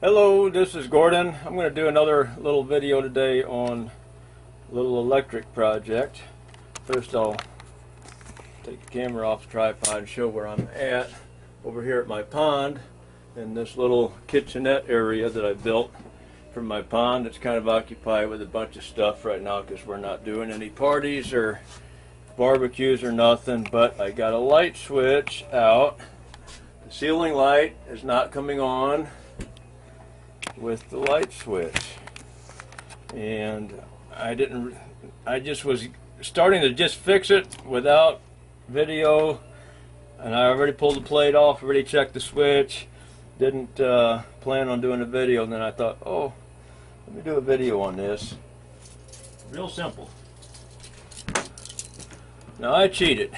Hello, this is Gordon. I'm going to do another little video today on a little electric project. First I'll take the camera off the tripod and show where I'm at. Over here at my pond in this little kitchenette area that I built from my pond. It's kind of occupied with a bunch of stuff right now because we're not doing any parties or barbecues or nothing, but I got a light switch out. The ceiling light is not coming on with the light switch. And I didn't, I just was starting to just fix it without video. And I already pulled the plate off, already checked the switch. Didn't uh, plan on doing a video. And then I thought, oh, let me do a video on this. Real simple. Now I cheated.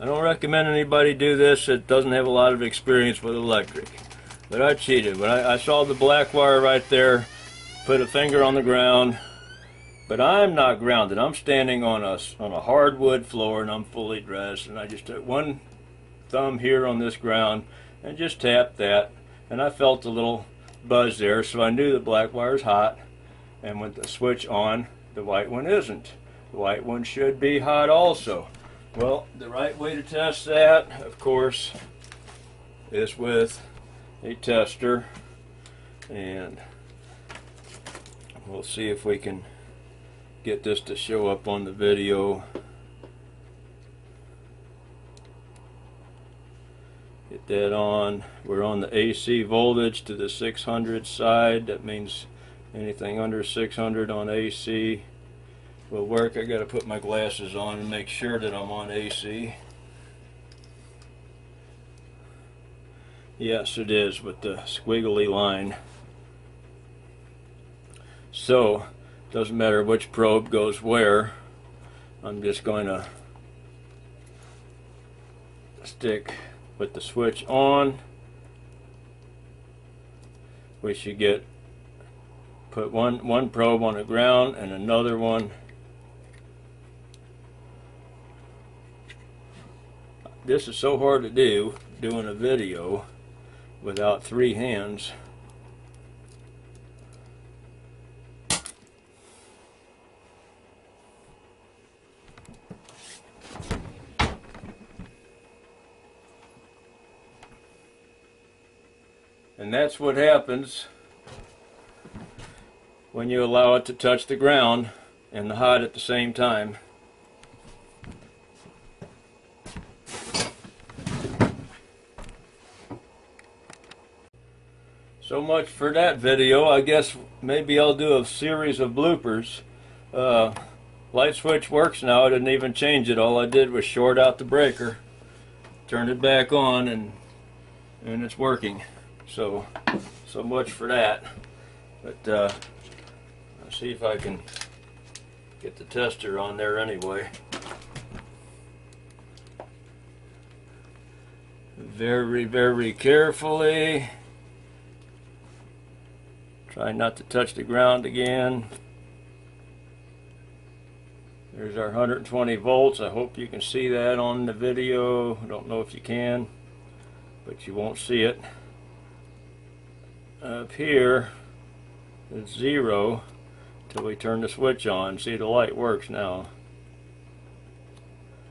I don't recommend anybody do this that doesn't have a lot of experience with electric. But I cheated. When I, I saw the black wire right there, put a finger on the ground, but I'm not grounded. I'm standing on a, on a hardwood floor and I'm fully dressed. And I just took one thumb here on this ground and just tapped that. And I felt a little buzz there, so I knew the black wire is hot. And with the switch on, the white one isn't. The white one should be hot also. Well, the right way to test that, of course, is with a tester. And we'll see if we can get this to show up on the video. Get that on. We're on the AC voltage to the 600 side. That means anything under 600 on AC will work. I got to put my glasses on and make sure that I'm on AC. Yes, it is with the squiggly line. So, doesn't matter which probe goes where. I'm just going to stick with the switch on. We should get put one one probe on the ground and another one this is so hard to do doing a video without three hands. And that's what happens when you allow it to touch the ground and the hot at the same time So much for that video. I guess maybe I'll do a series of bloopers. Uh, light switch works now. I didn't even change it. All I did was short out the breaker, turn it back on, and and it's working. So, so much for that. But uh, I'll see if I can get the tester on there anyway. Very, very carefully. Try not to touch the ground again. There's our 120 volts. I hope you can see that on the video. I don't know if you can, but you won't see it. Up here is zero until we turn the switch on. See the light works now.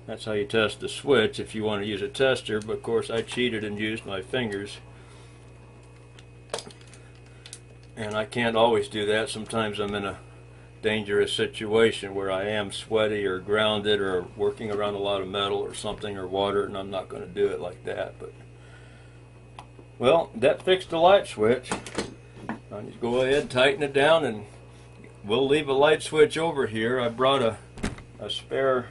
That's how you test the switch if you want to use a tester, but of course I cheated and used my fingers and I can't always do that. Sometimes I'm in a dangerous situation where I am sweaty or grounded or working around a lot of metal or something or water and I'm not going to do it like that but well that fixed the light switch I'll just go ahead tighten it down and we'll leave a light switch over here I brought a, a spare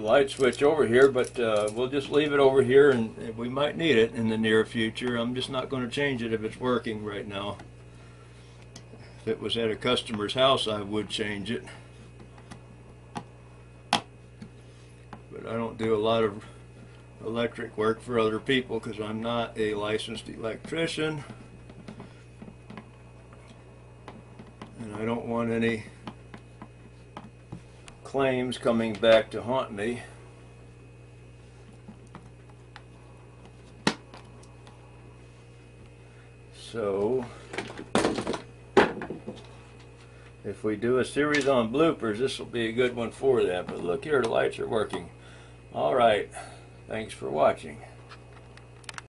light switch over here, but uh, we'll just leave it over here and we might need it in the near future. I'm just not going to change it if it's working right now. If it was at a customer's house, I would change it. But I don't do a lot of electric work for other people because I'm not a licensed electrician. And I don't want any claims coming back to haunt me. So, if we do a series on bloopers, this will be a good one for that. But look here, the lights are working. All right. Thanks for watching.